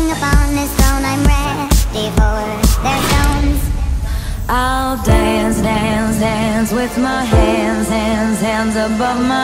king upon his throne, I'm ready for their stones. I'll dance, dance, dance with my hands, hands, hands above my head.